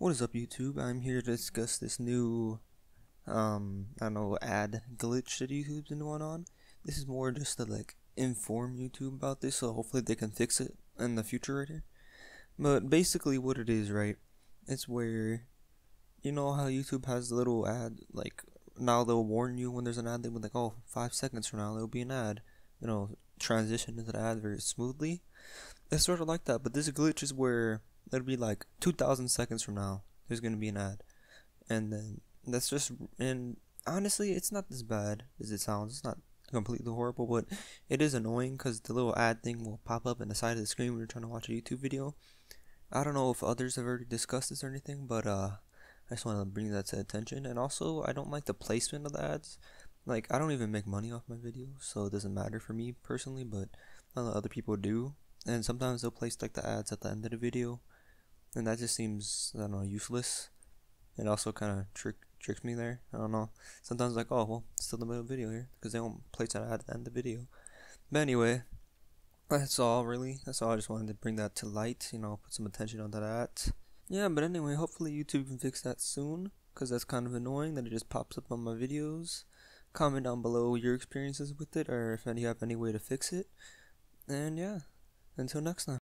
What is up YouTube? I'm here to discuss this new, um, I don't know, ad glitch that YouTube's been going on. This is more just to like inform YouTube about this, so hopefully they can fix it in the future right here. But basically what it is, right, it's where, you know how YouTube has the little ad, like, now they'll warn you when there's an ad, they'll be like, oh, five seconds from now there'll be an ad, you know, transition into the ad very smoothly. It's sort of like that, but this glitch is where it'll be like 2,000 seconds from now, there's gonna be an ad, and then that's just and honestly, it's not as bad as it sounds. It's not completely horrible, but it is annoying because the little ad thing will pop up in the side of the screen when you're trying to watch a YouTube video. I don't know if others have already discussed this or anything, but uh, I just want to bring that to attention. And also, I don't like the placement of the ads. Like, I don't even make money off my videos, so it doesn't matter for me personally, but other people do. And sometimes they'll place like the ads at the end of the video, and that just seems I don't know useless. It also kind of trick tricks me there. I don't know. Sometimes like oh well, it's still the middle of the video here because they don't place that ad at the end of the video. But anyway, that's all really. That's all. I just wanted to bring that to light. You know, put some attention on that. Yeah, but anyway, hopefully YouTube can fix that soon because that's kind of annoying that it just pops up on my videos. Comment down below your experiences with it or if you have any way to fix it. And yeah, until next time.